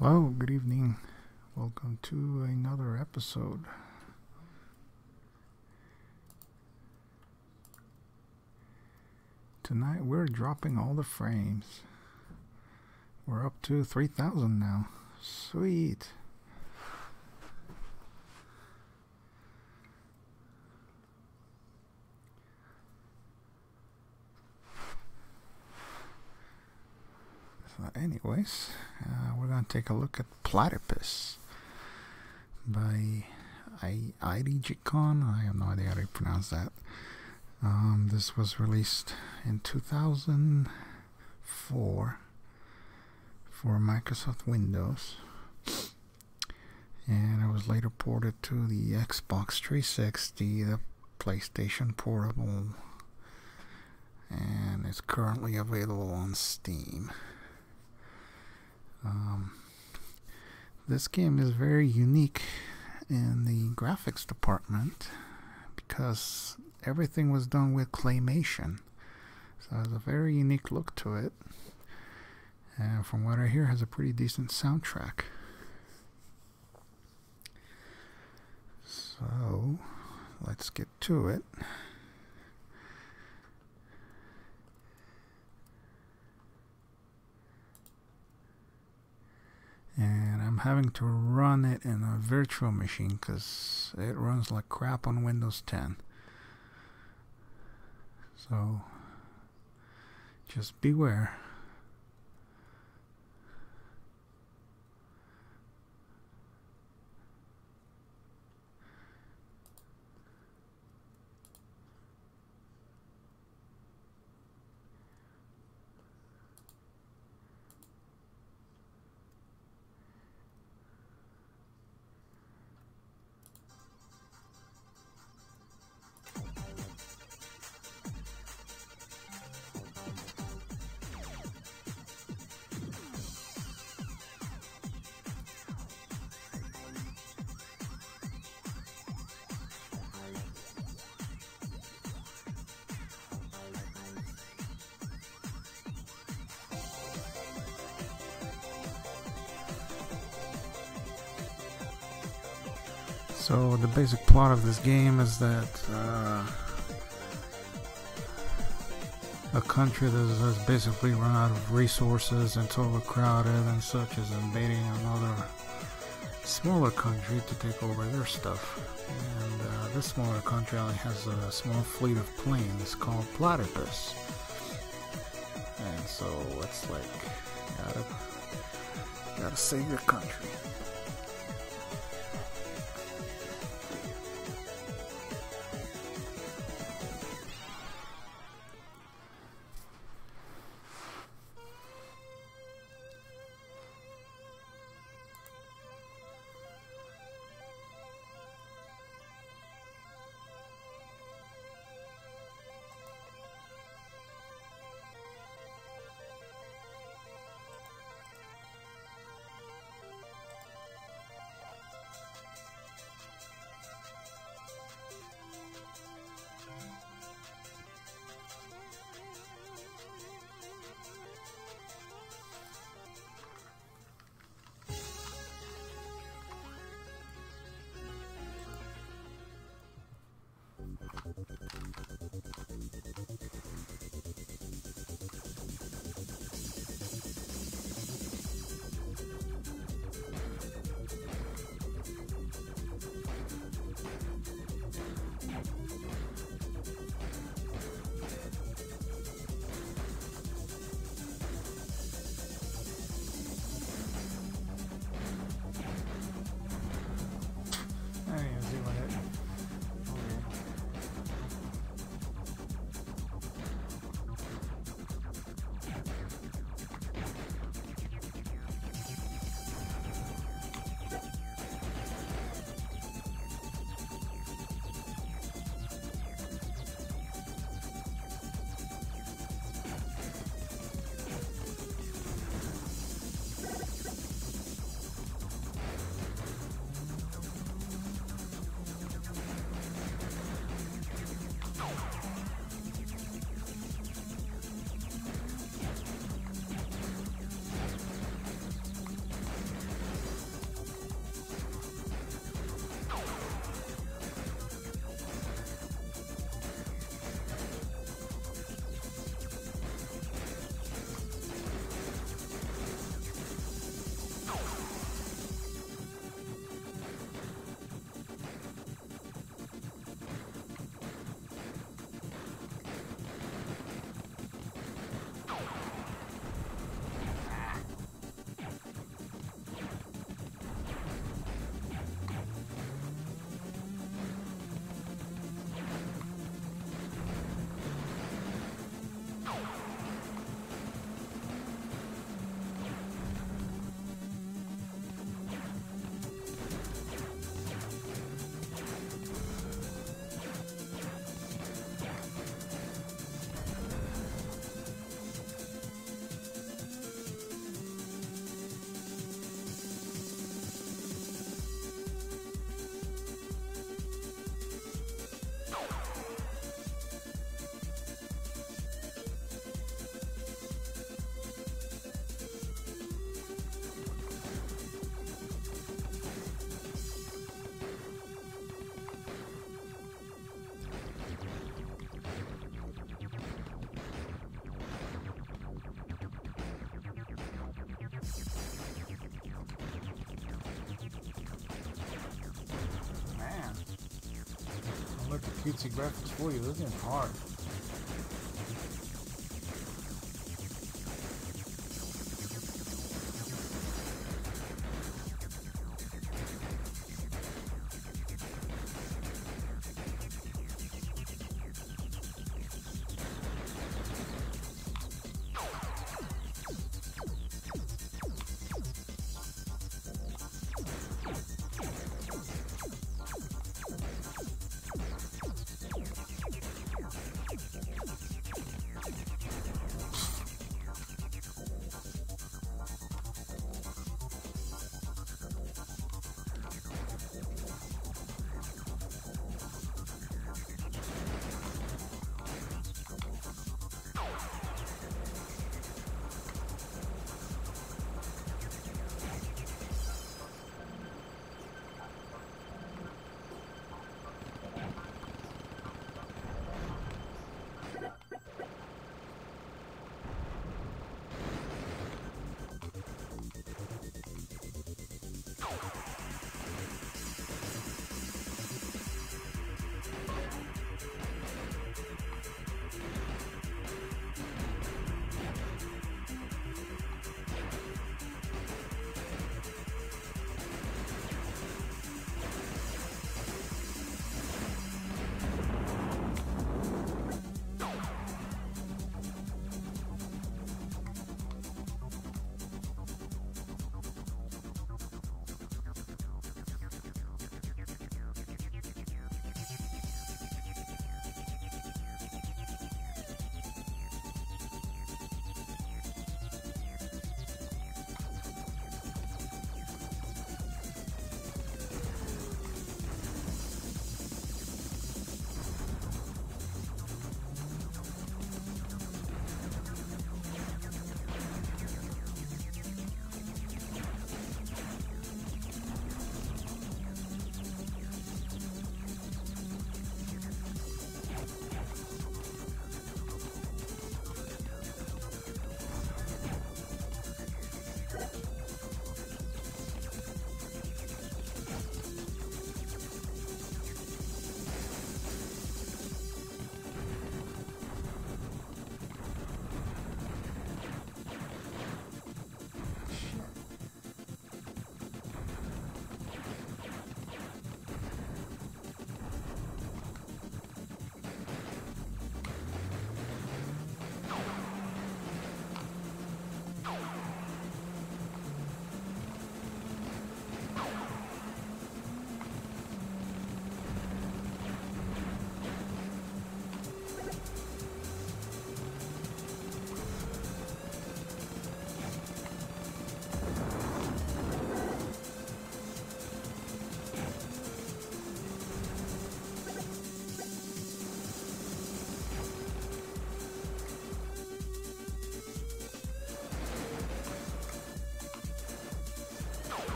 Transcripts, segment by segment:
Hello, good evening. Welcome to another episode. Tonight we're dropping all the frames. We're up to 3,000 now. Sweet. Anyways, uh, we're going to take a look at Platypus by I Idigicon. I have no idea how to pronounce that. Um, this was released in 2004 for Microsoft Windows, and it was later ported to the Xbox 360, the PlayStation Portable, and it's currently available on Steam. Um, this game is very unique in the graphics department because everything was done with claymation. So it has a very unique look to it. And from what I hear, has a pretty decent soundtrack. So let's get to it. And I'm having to run it in a virtual machine because it runs like crap on Windows 10 so just beware plot of this game is that uh, a country that has basically run out of resources and overcrowded and such is invading another smaller country to take over their stuff. And uh, this smaller country only has a small fleet of planes called Platypus. And so it's like, gotta, gotta save your country. Cutesy graphics for you. This is hard.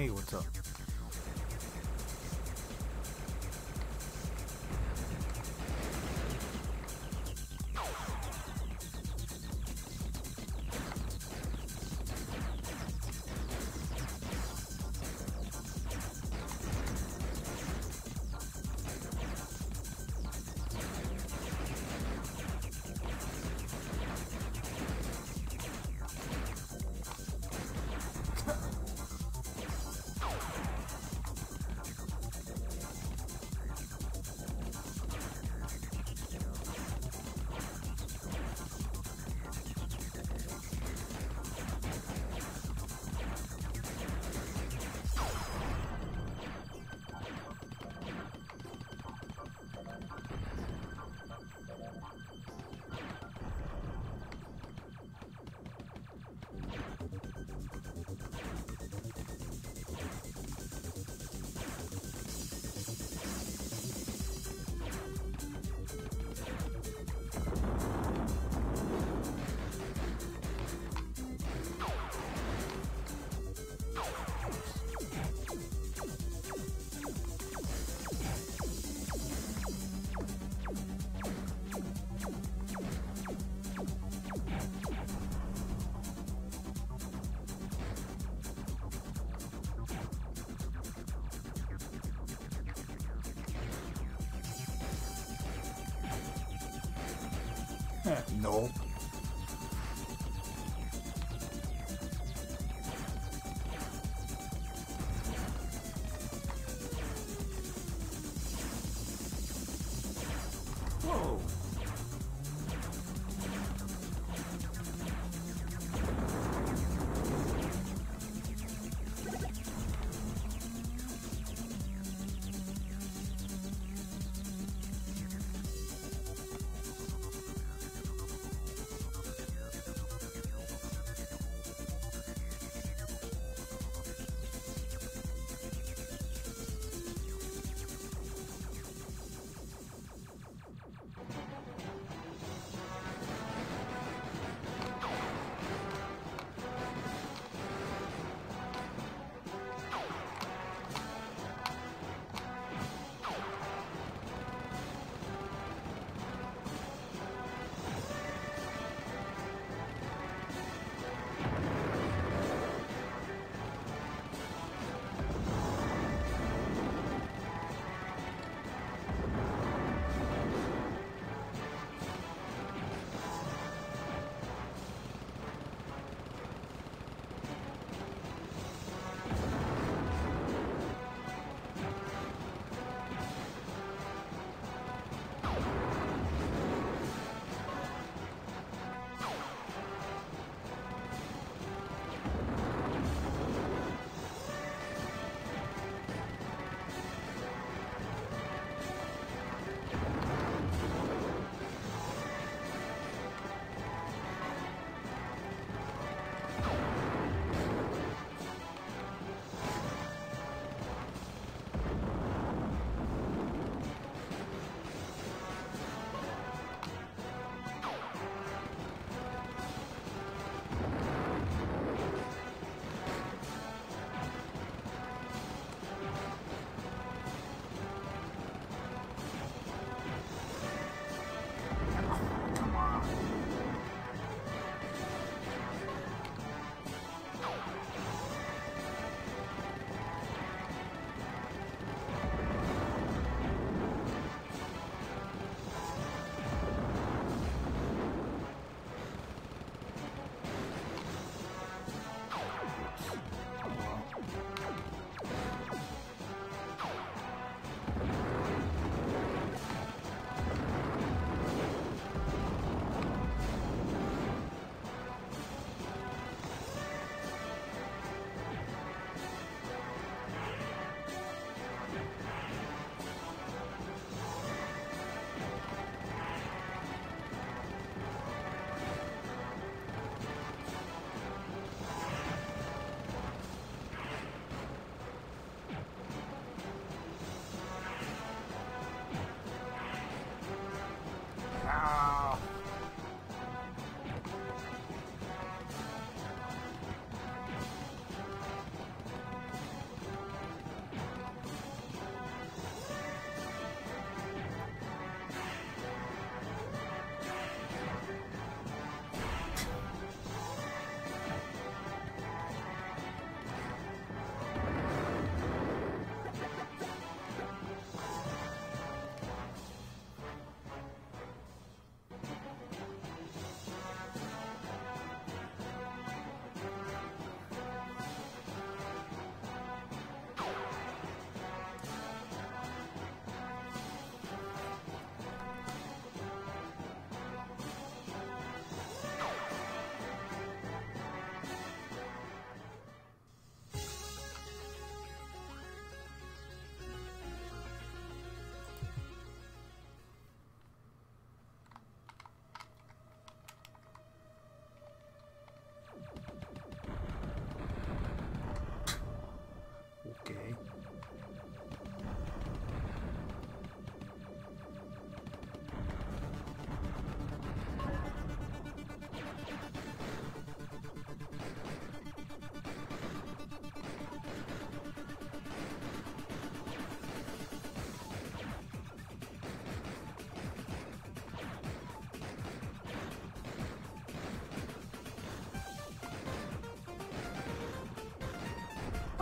Hey, what's up? No.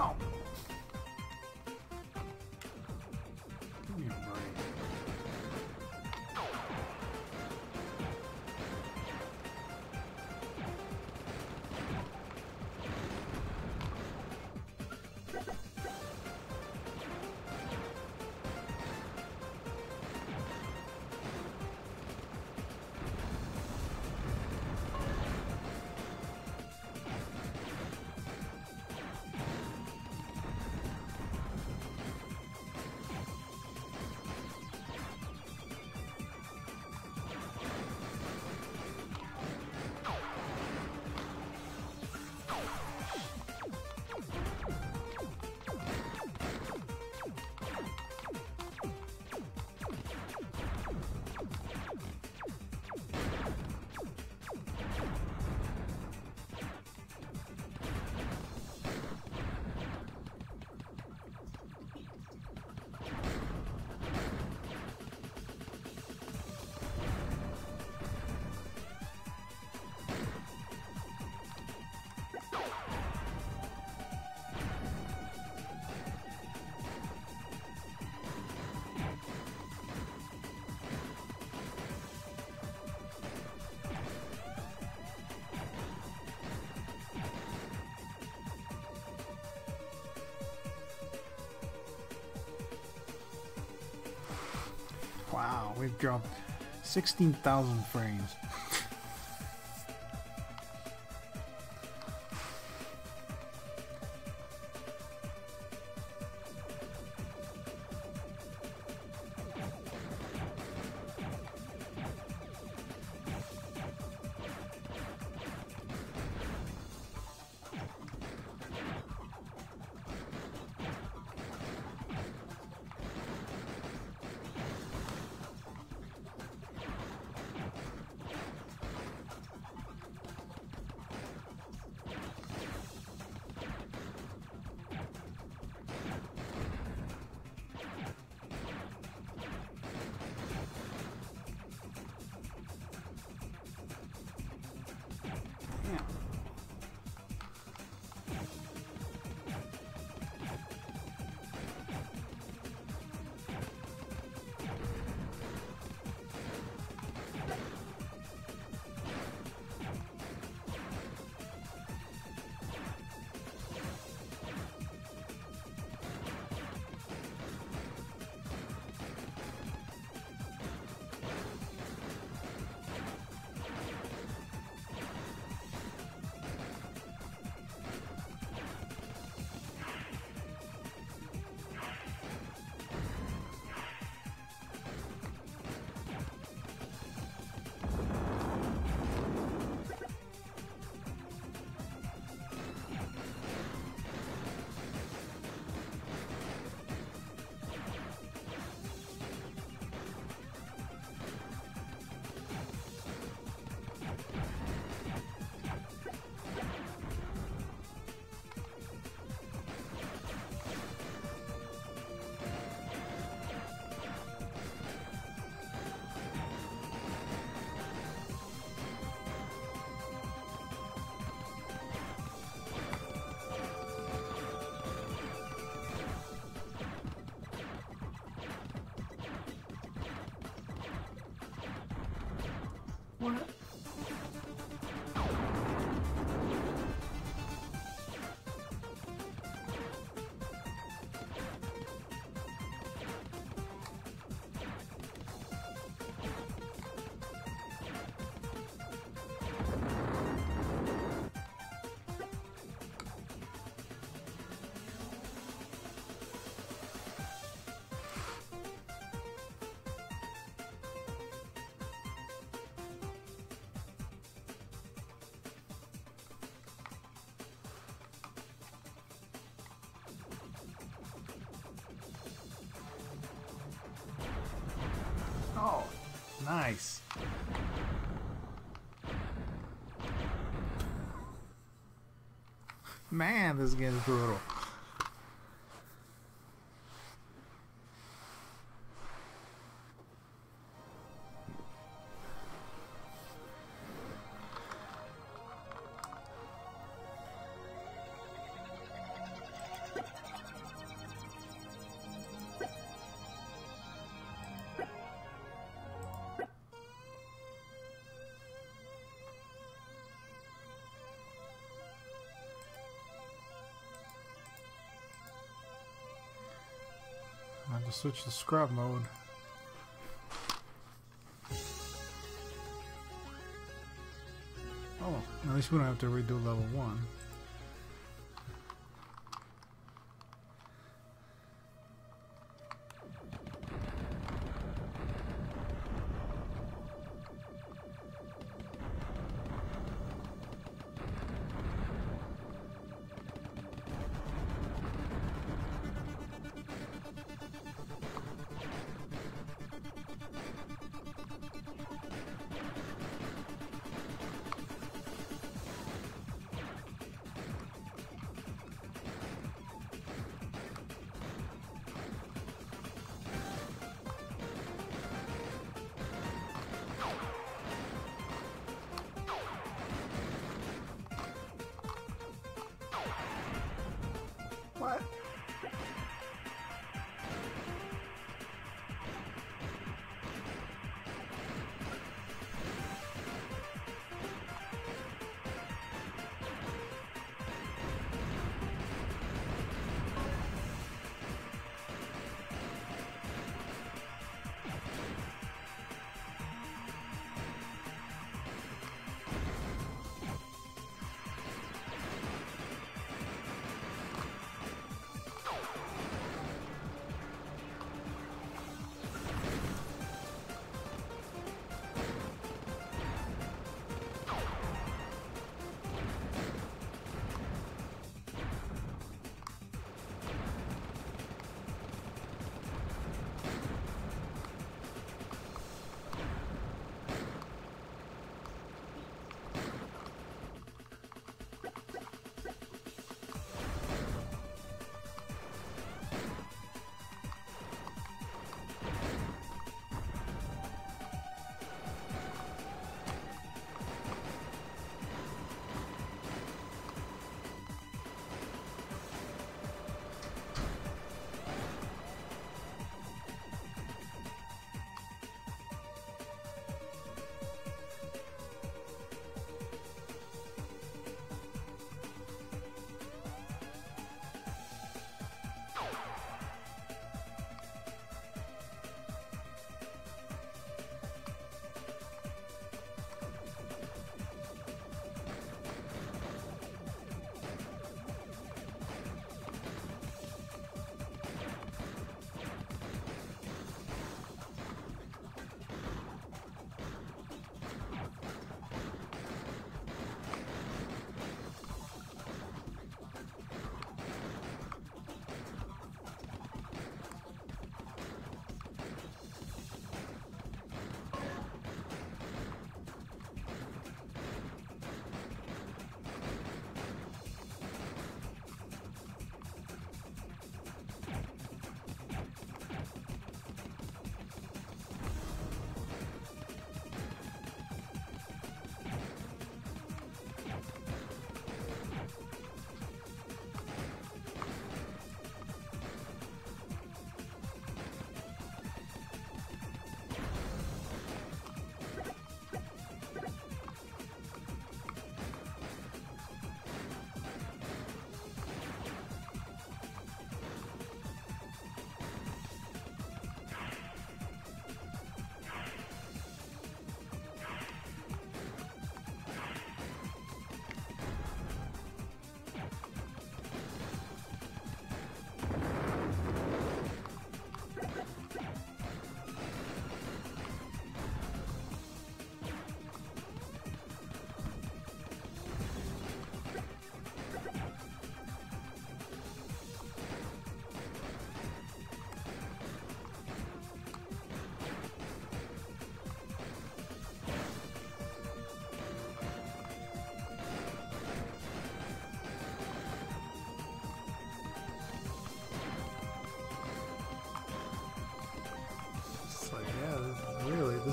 Oh. Wow, we've dropped 16,000 frames. Oh, Nice. Man, this game is brutal. to switch to scrub mode. Oh, at least we don't have to redo level 1.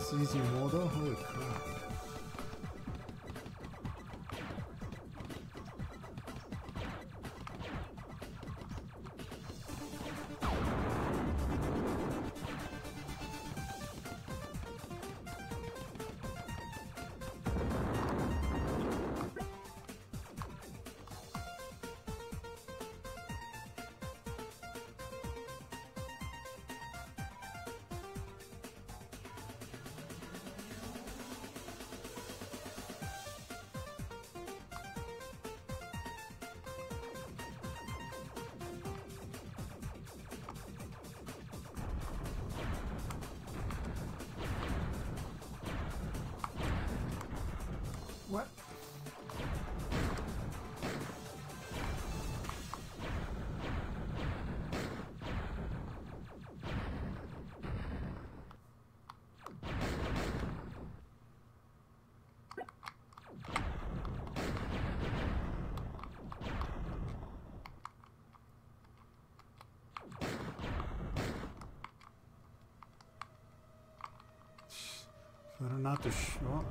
事情我都会。Better not to show oh. up.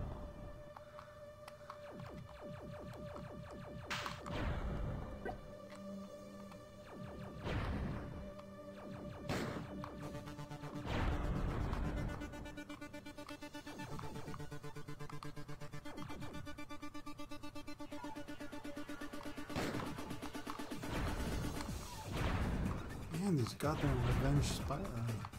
Man, these goddamn revenge spy. Uh,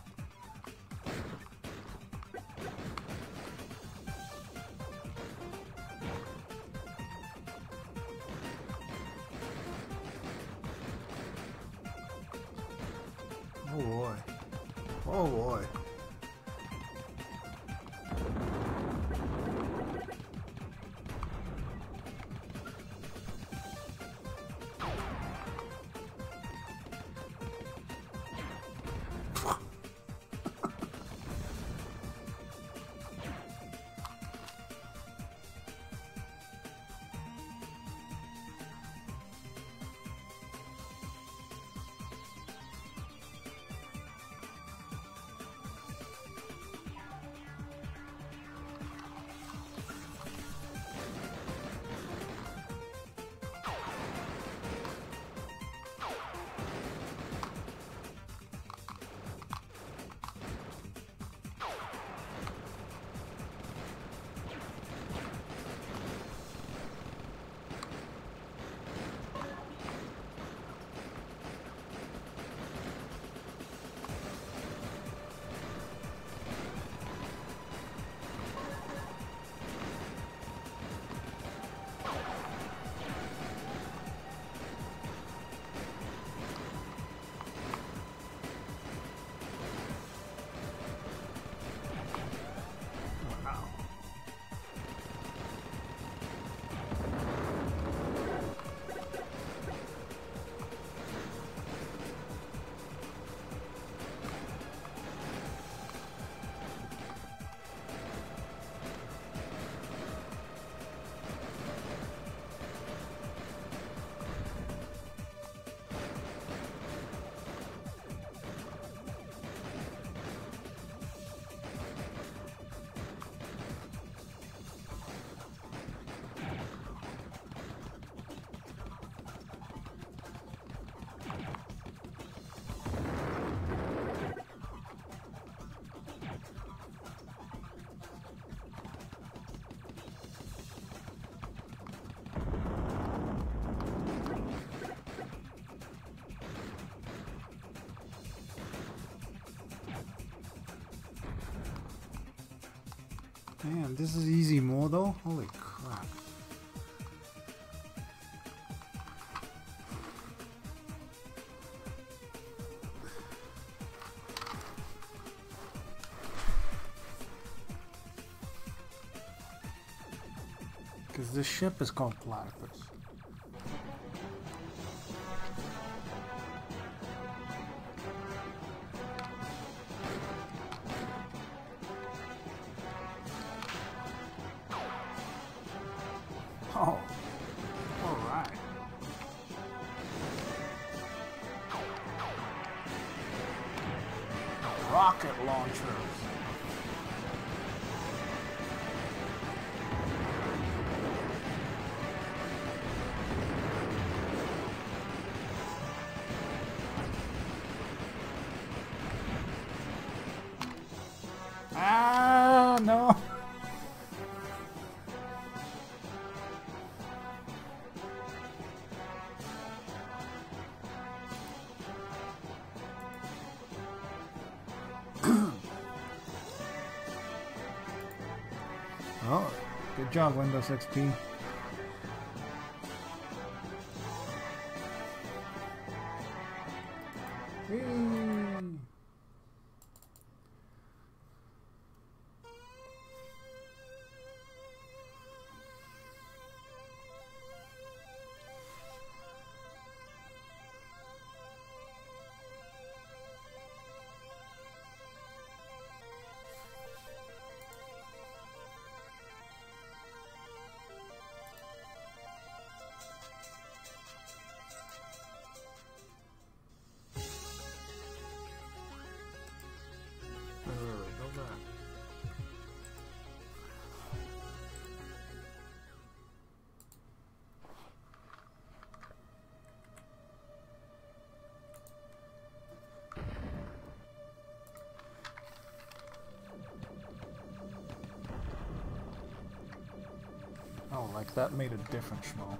Damn, this is easy model? Holy crap. Because this ship is called Platypus. Job, Windows XP. Like that made a difference, Schmo.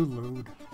Oh, too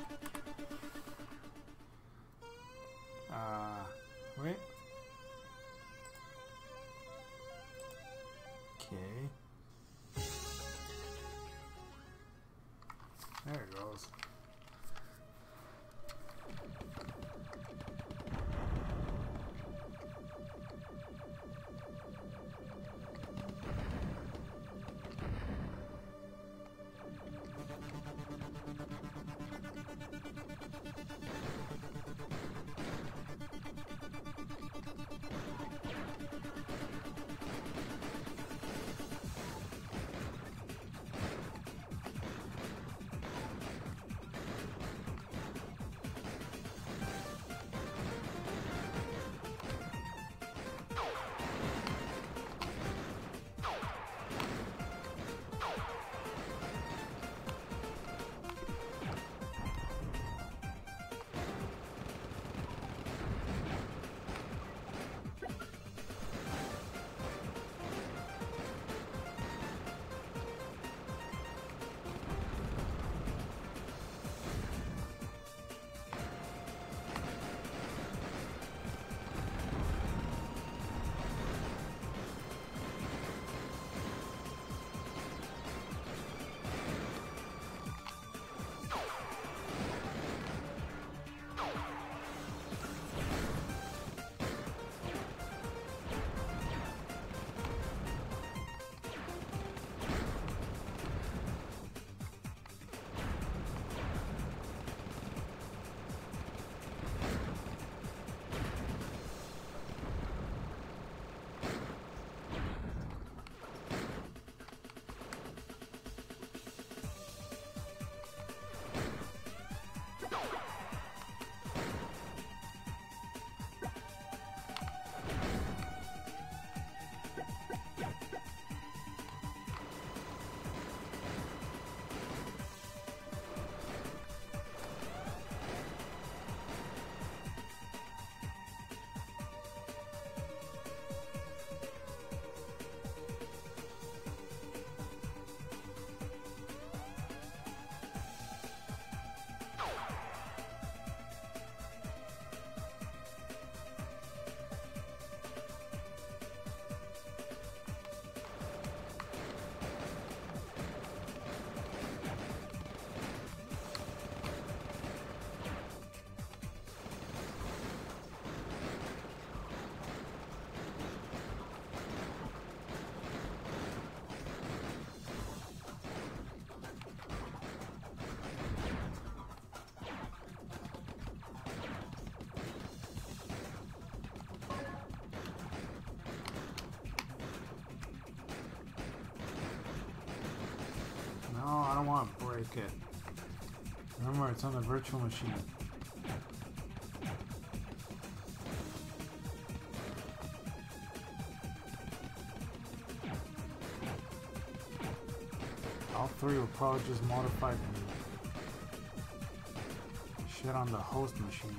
Let's go. Gonna break it. Remember, it's on the virtual machine. All three were probably just modified shit on the host machine.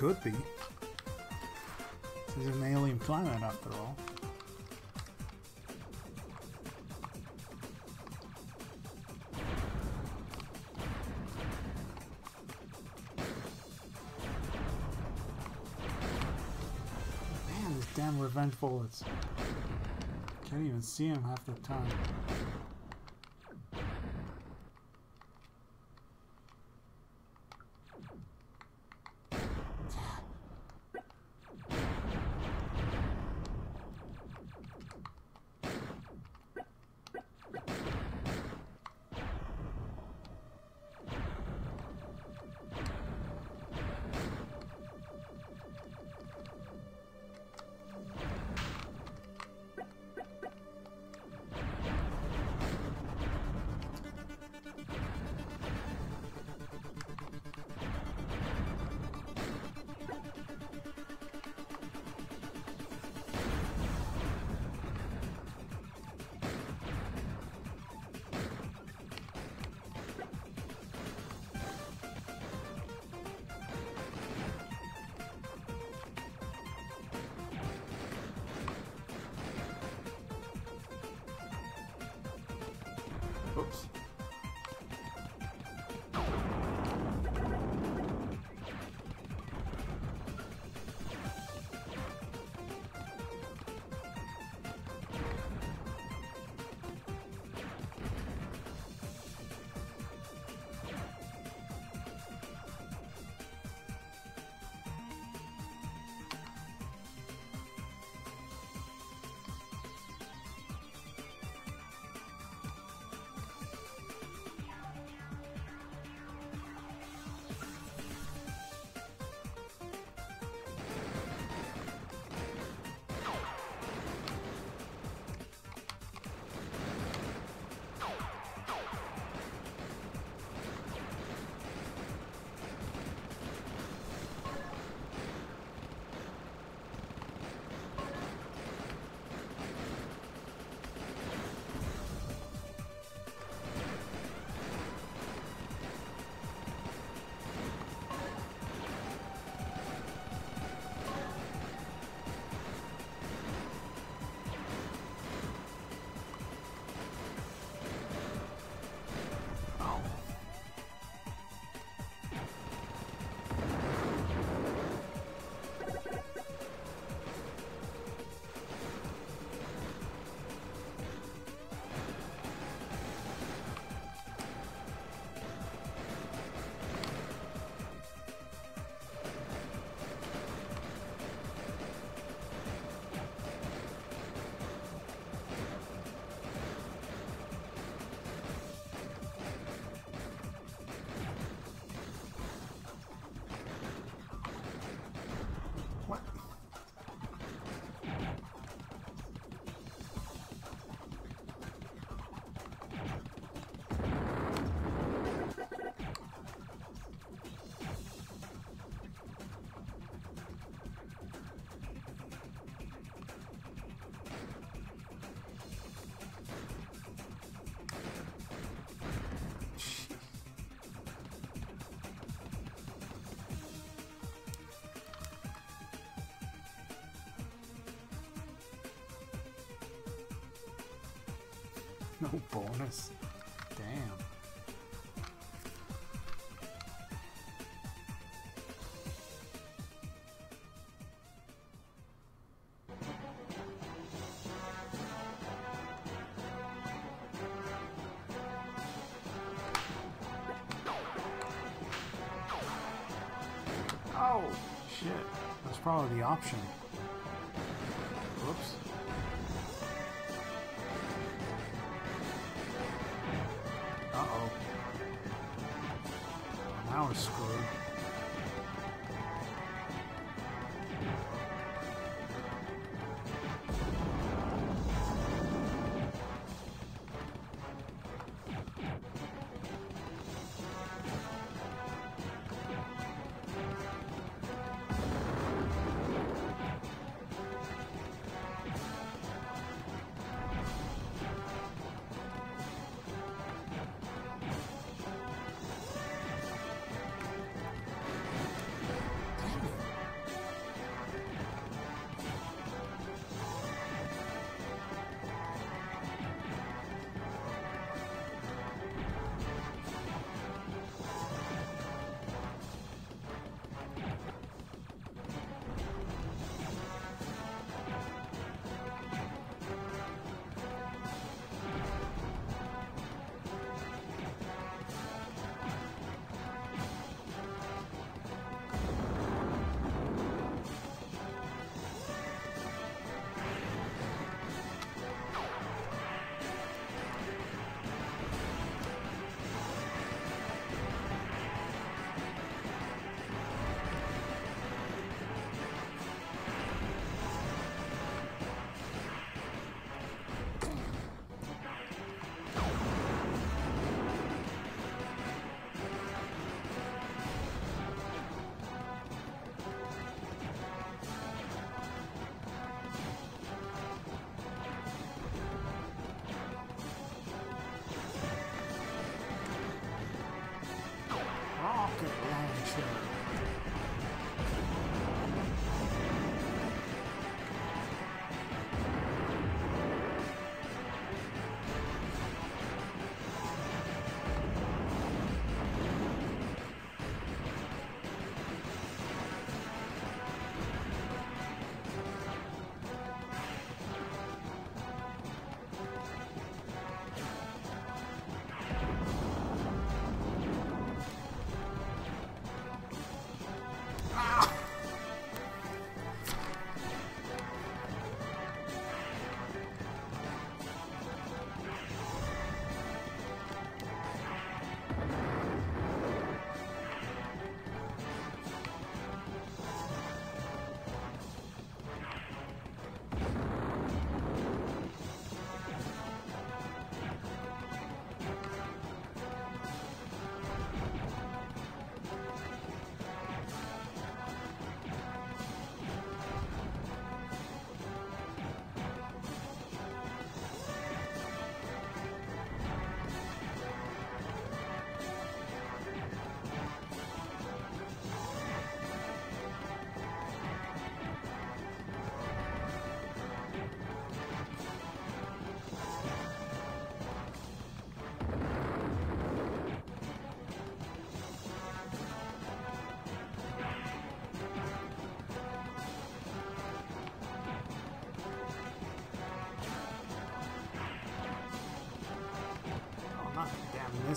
Could be. This is an alien planet after all. Man, these damn revenge bullets. Can't even see him half the time. no bonus. Damn. Oh, shit. That's probably the option.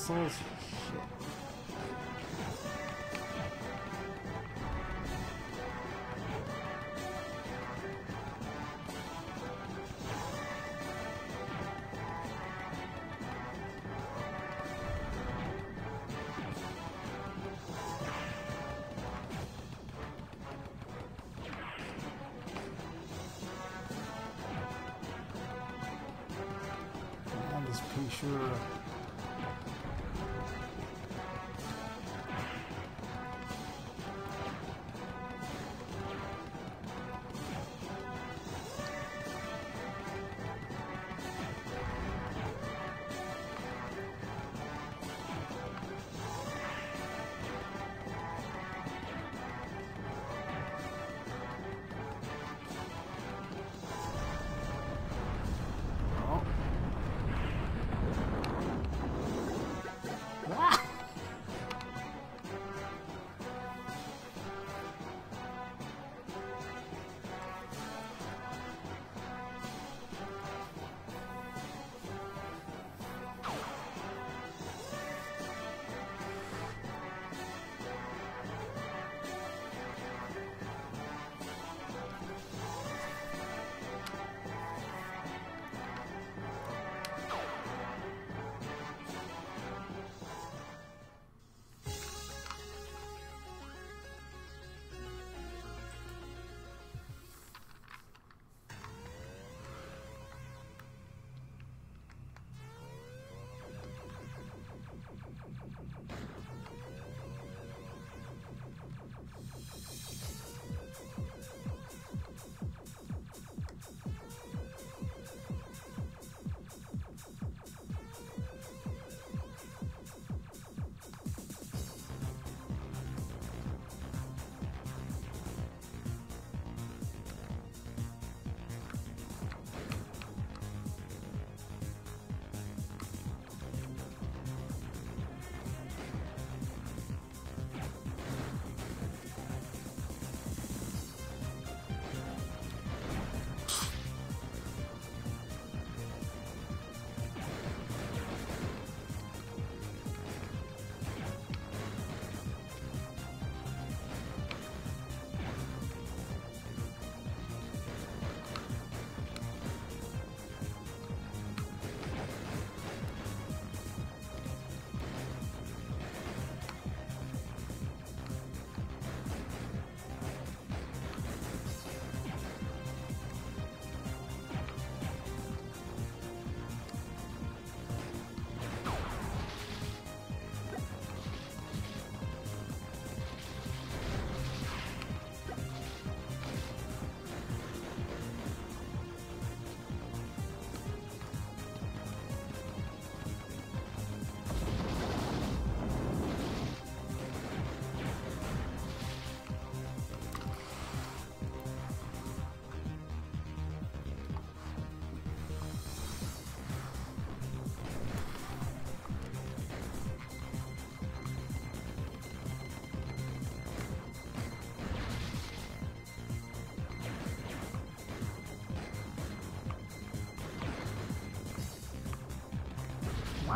Missiles. Shit. Sure.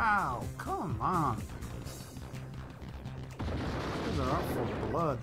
Wow, come on. These are up for blood.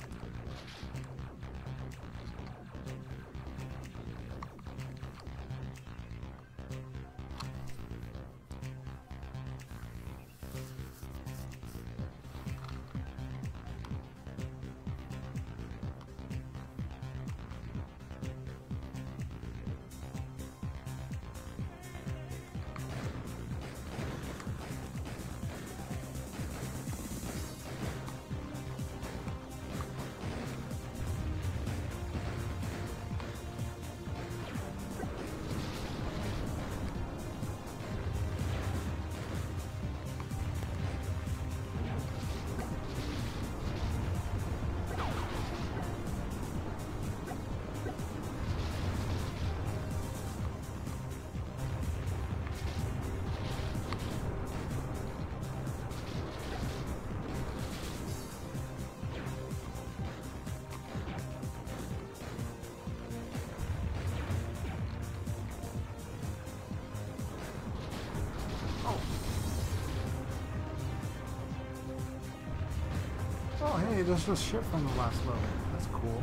Hey, there's just shit from the last level. That's cool.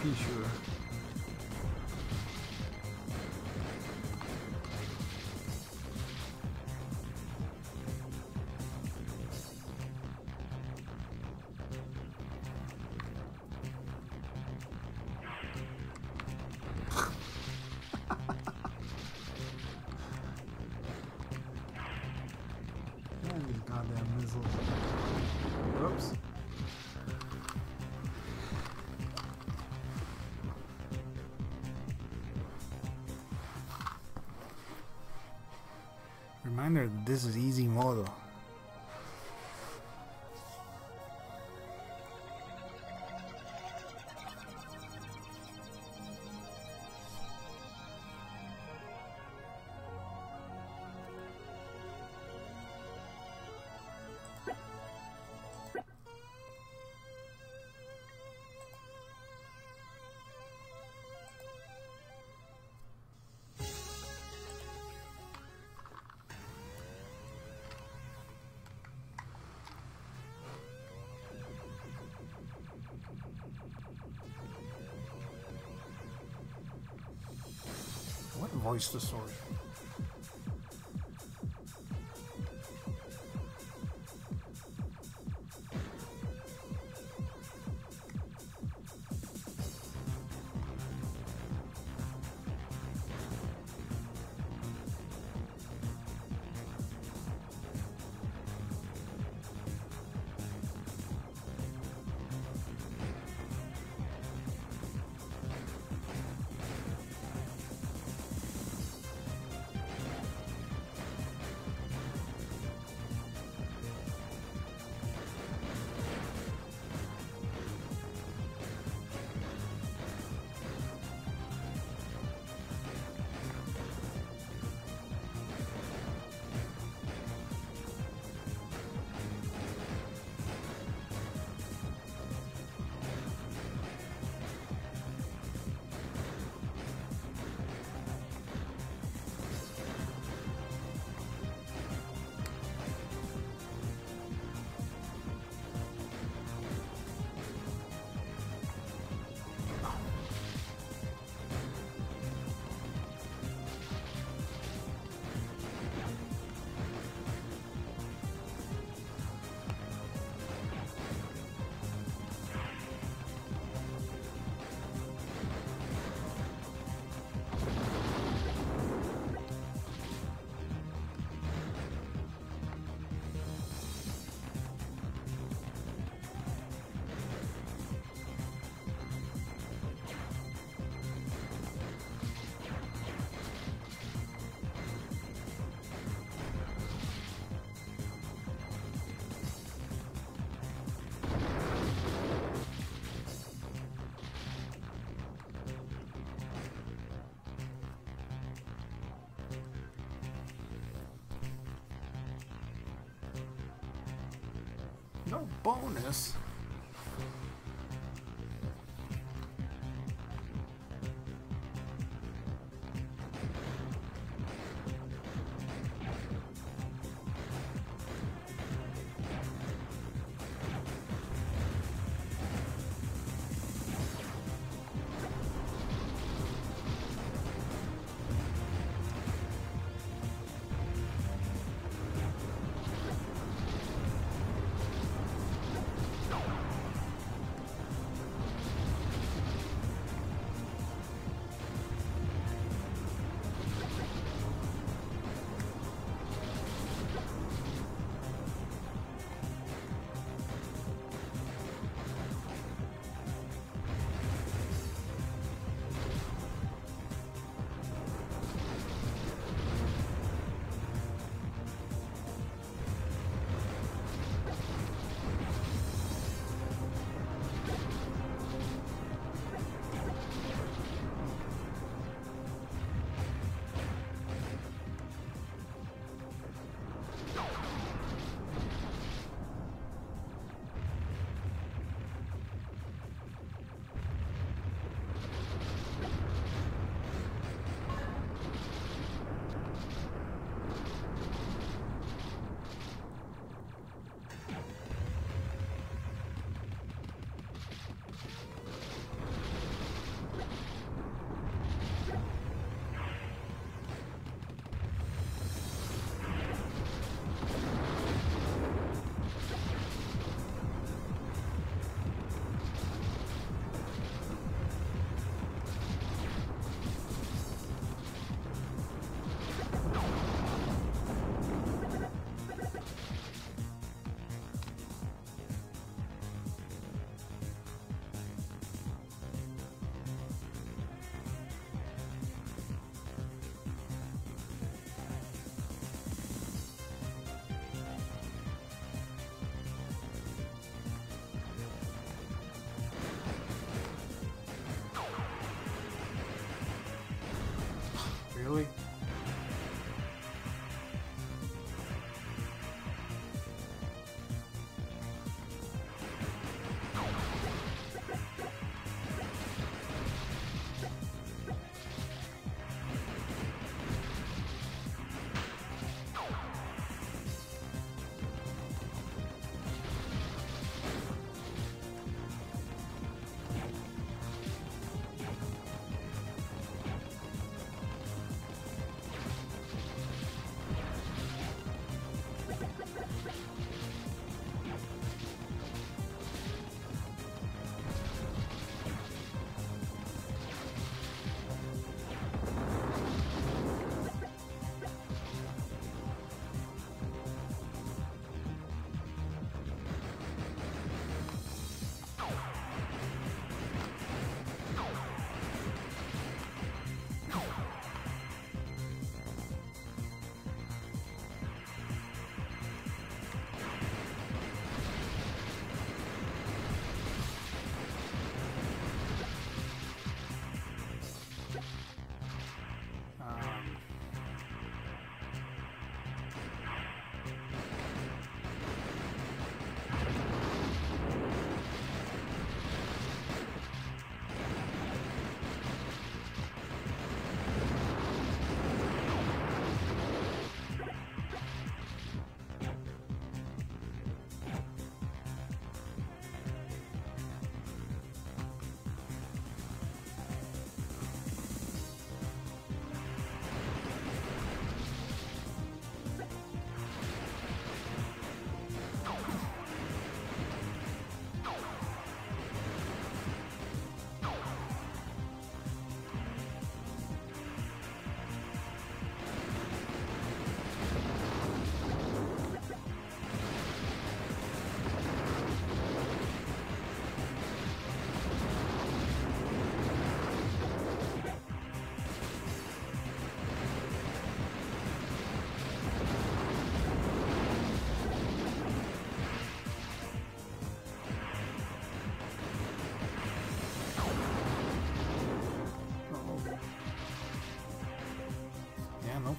必须 Reminder this is easy modo. The sword? Bonus.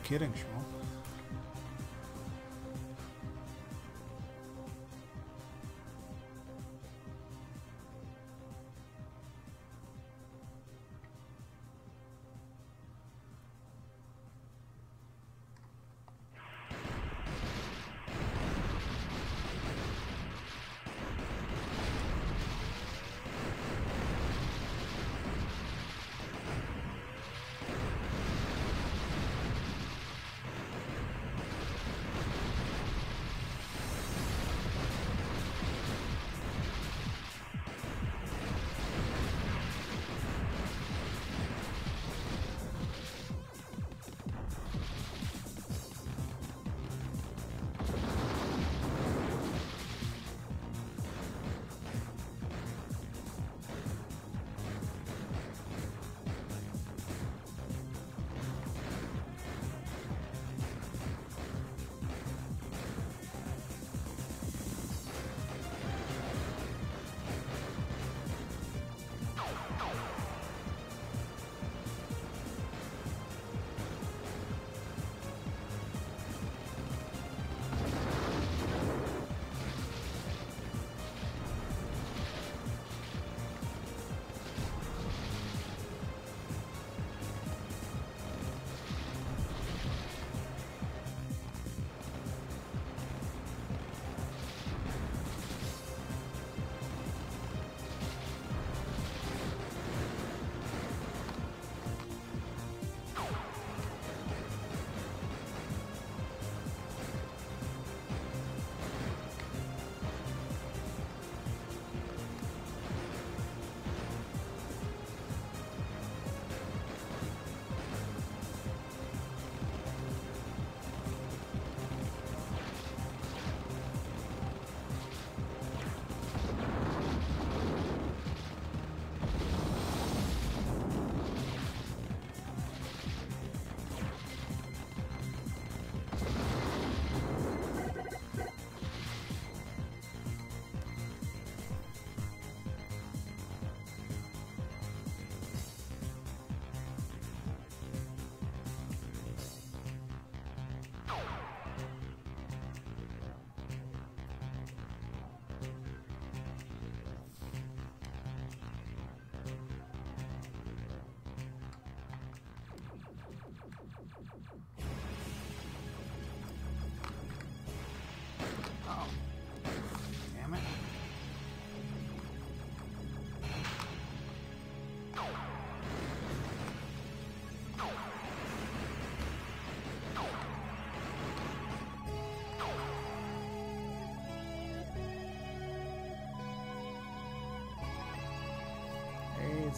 Kidding, Shmuel.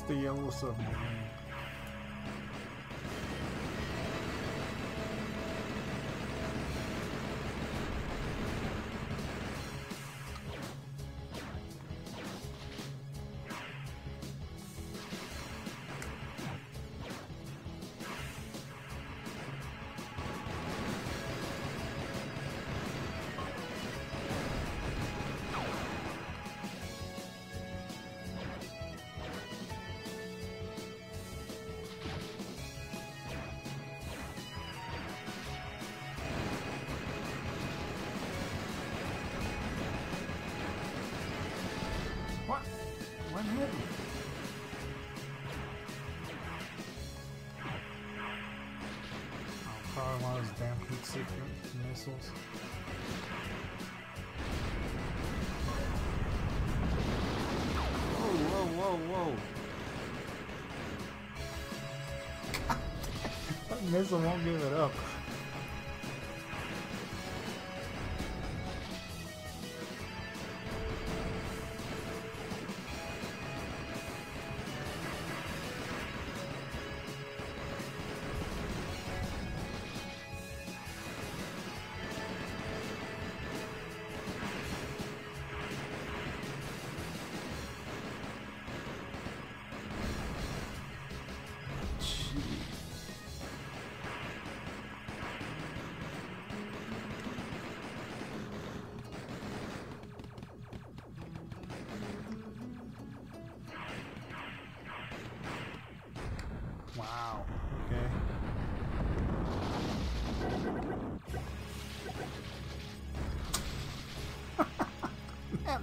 The yellow submarine. That missile won't give it up.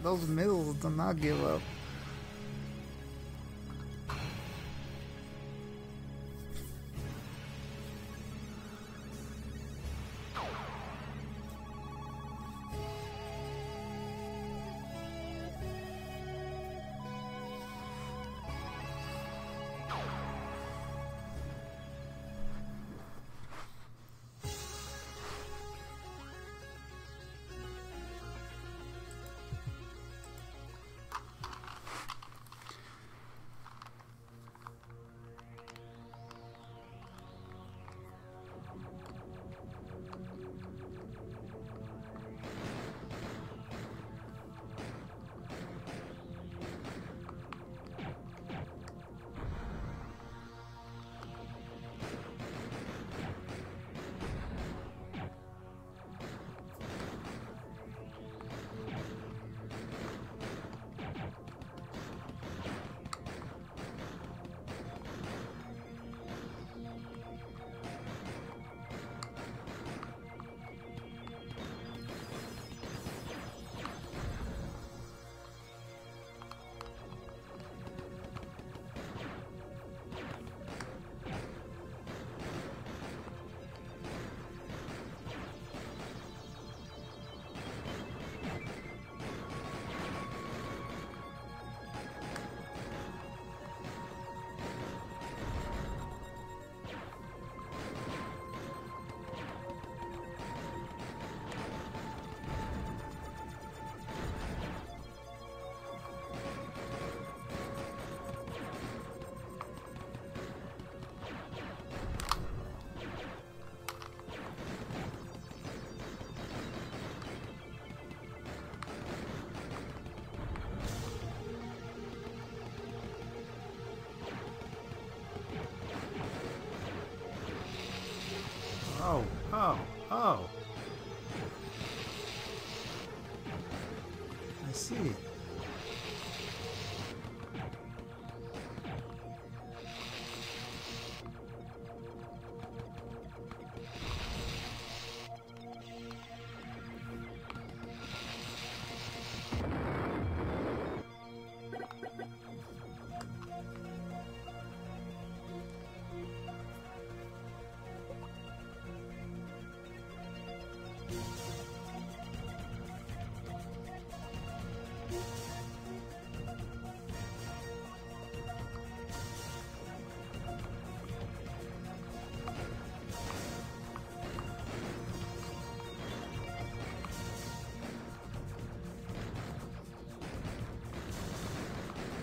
Those missiles do not give up.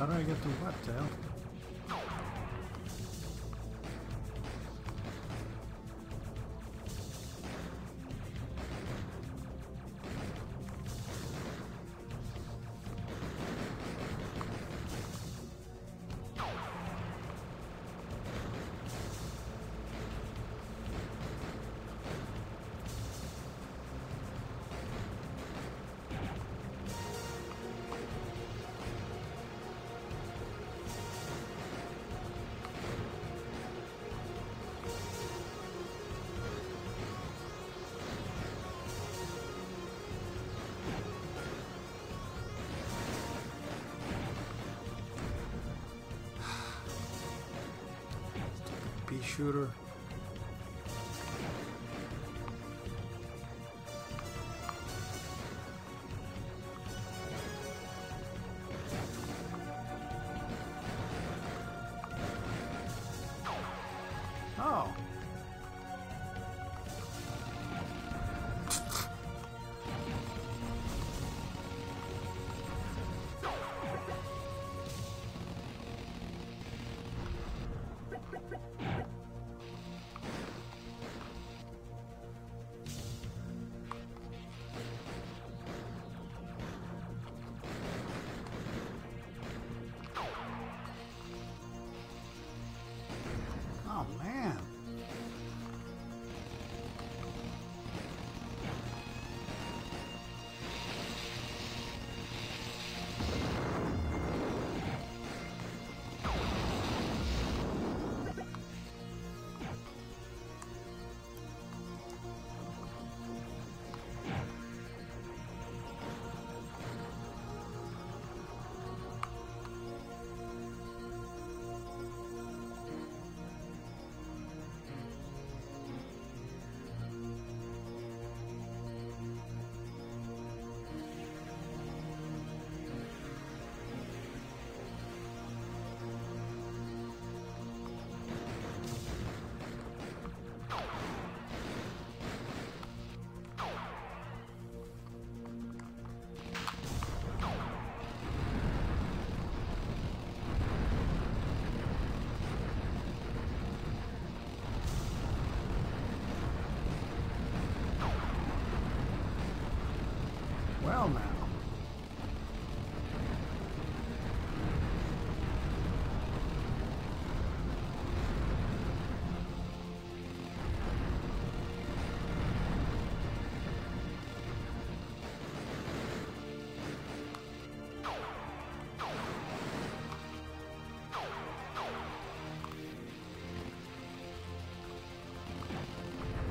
How do I get to what, Tail? Shooter.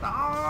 No!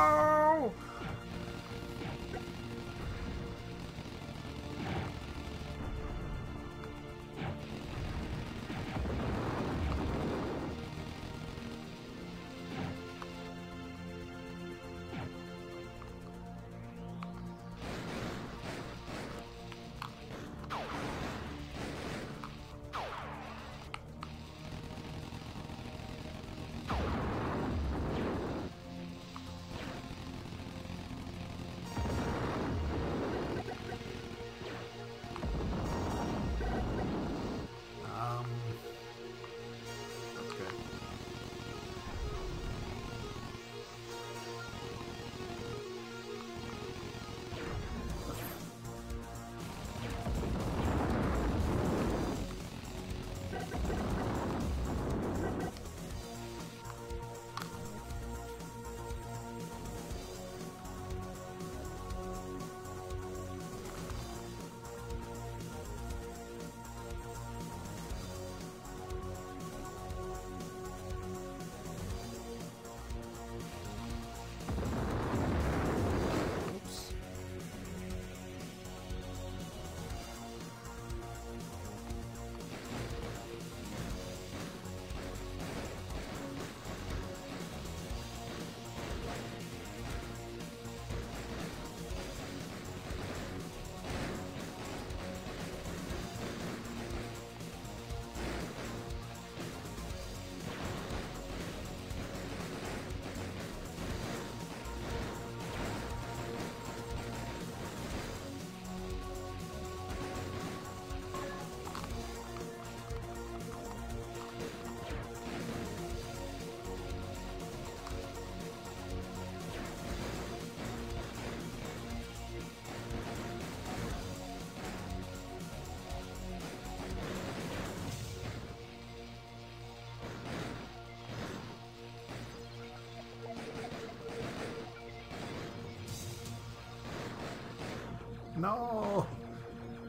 No!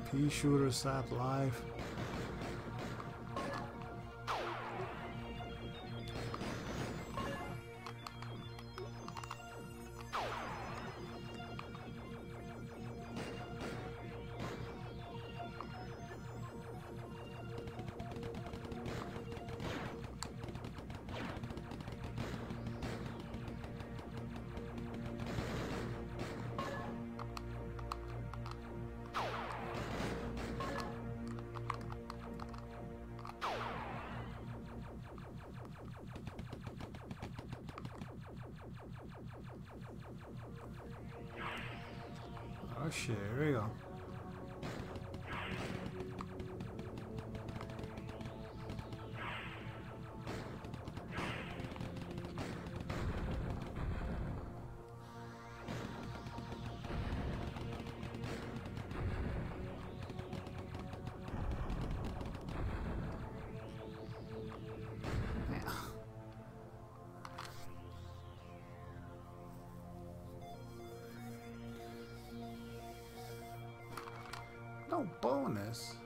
Pea shooter sat live. Bonus.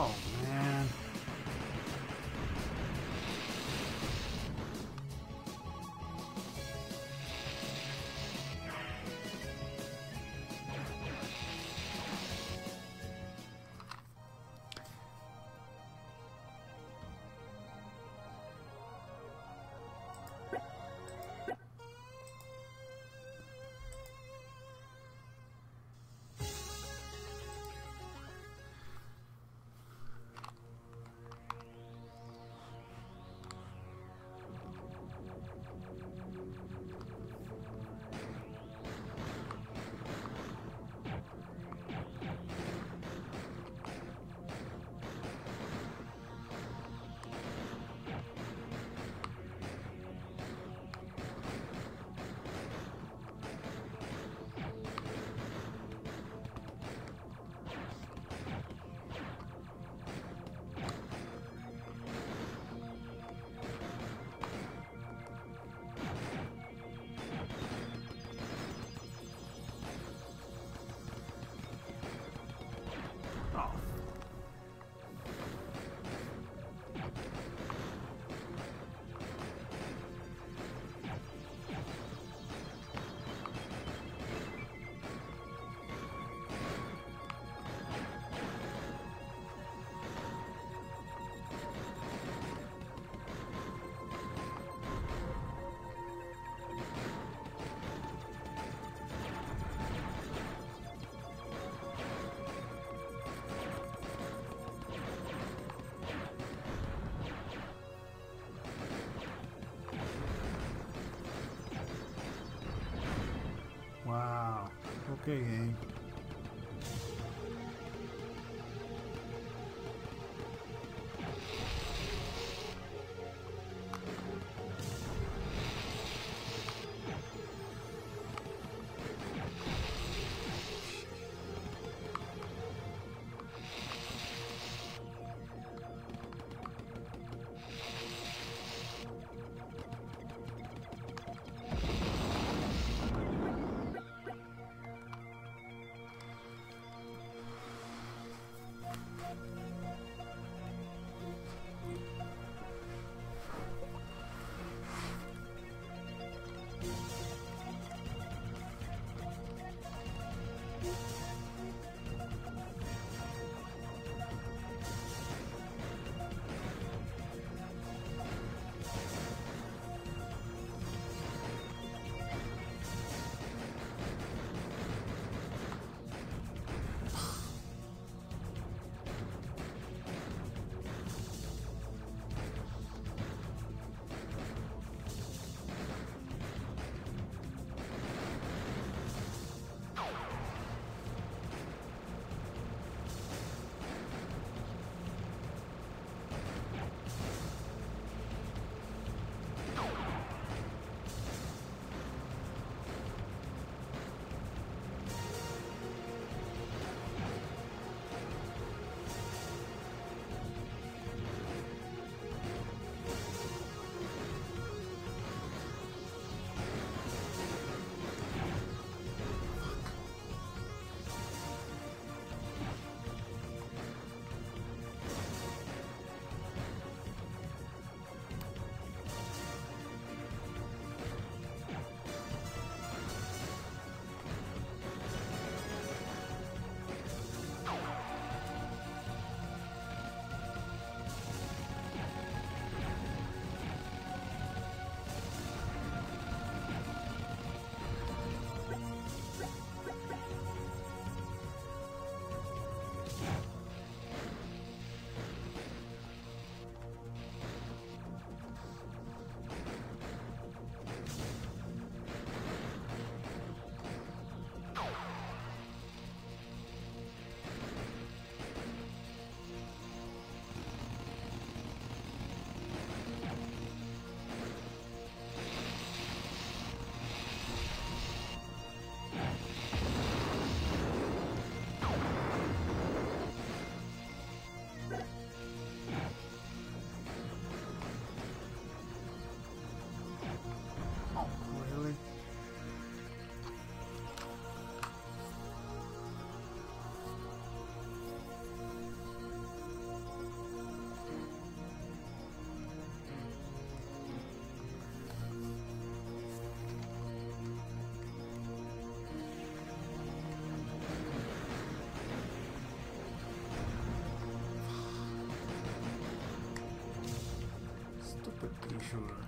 Oh Okay, game. sure.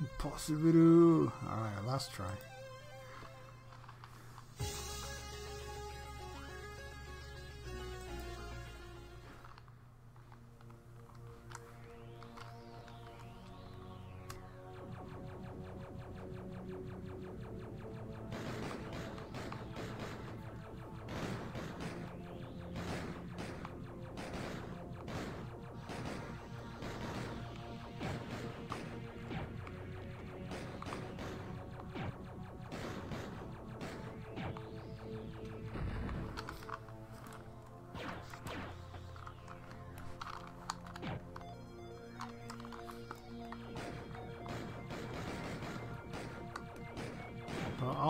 Impossible. Alright, last try.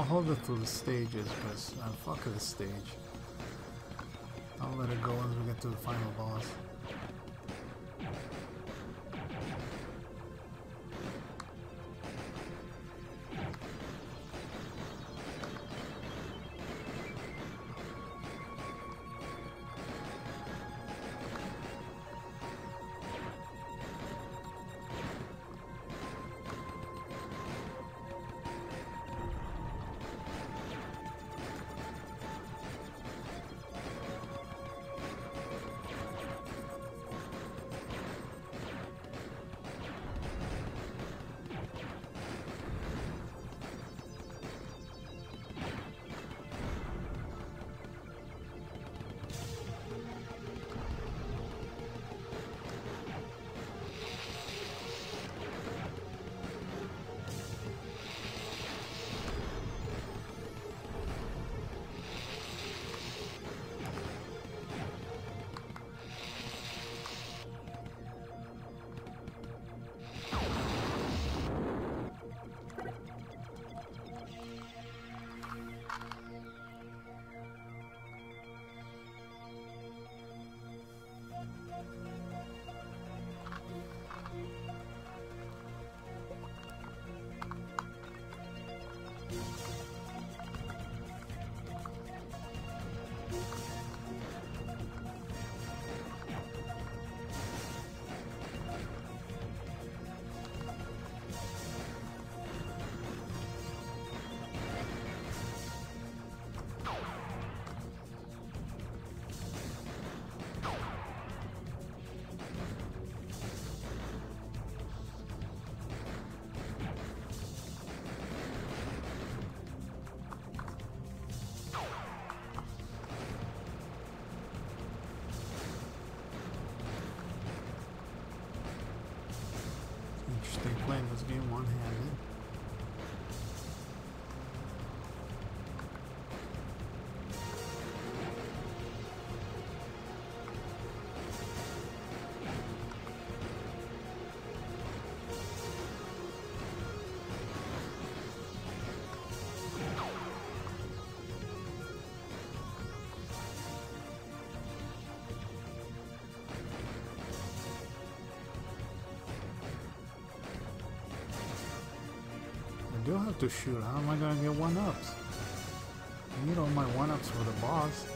Hold it through the stages, because I'm fuck the stage. I'll let it go once we get to the final boss. Playing this do have to shoot. How am I gonna get one-ups? I need all my one-ups for the boss.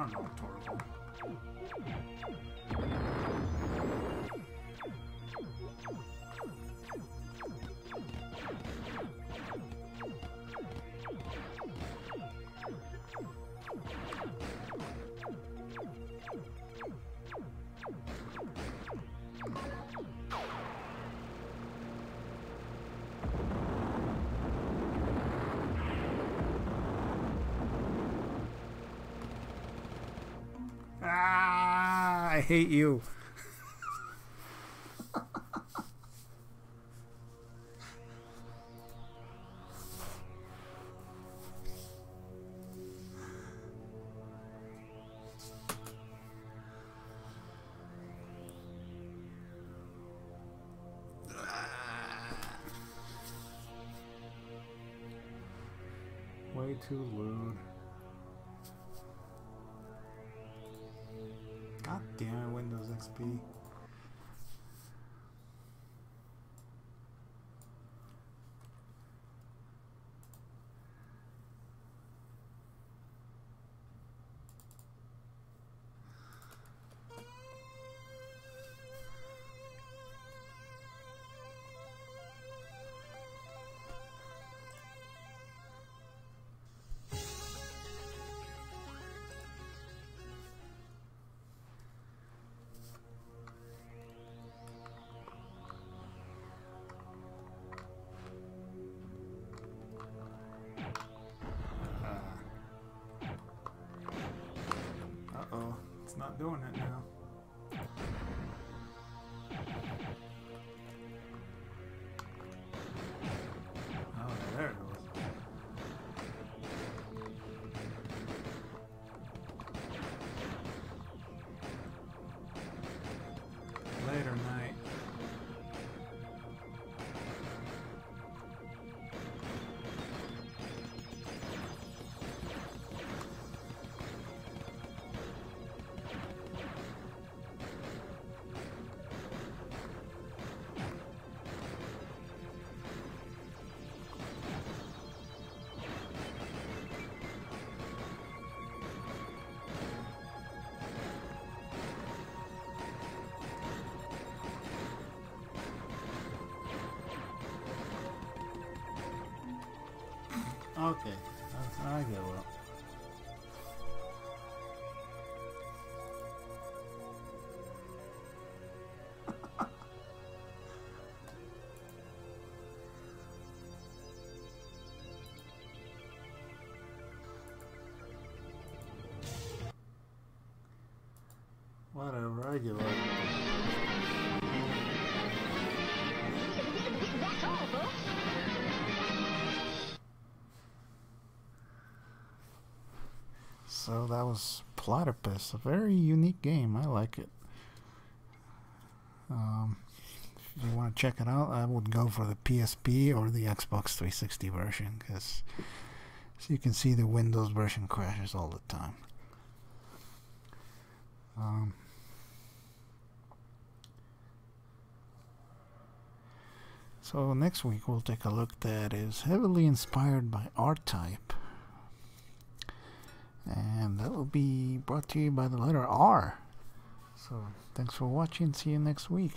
don't know, Torvald. Thank Ah, I hate you. Way too lewd. Windows doing it now. Okay, that's, I get well. Whatever, I give up. So that was Platypus, a very unique game. I like it. Um, if you want to check it out, I would go for the PSP or the Xbox 360 version because, you can see, the Windows version crashes all the time. Um, so next week we'll take a look that is heavily inspired by R-Type. And that will be brought to you by the letter R. So thanks for watching. See you next week.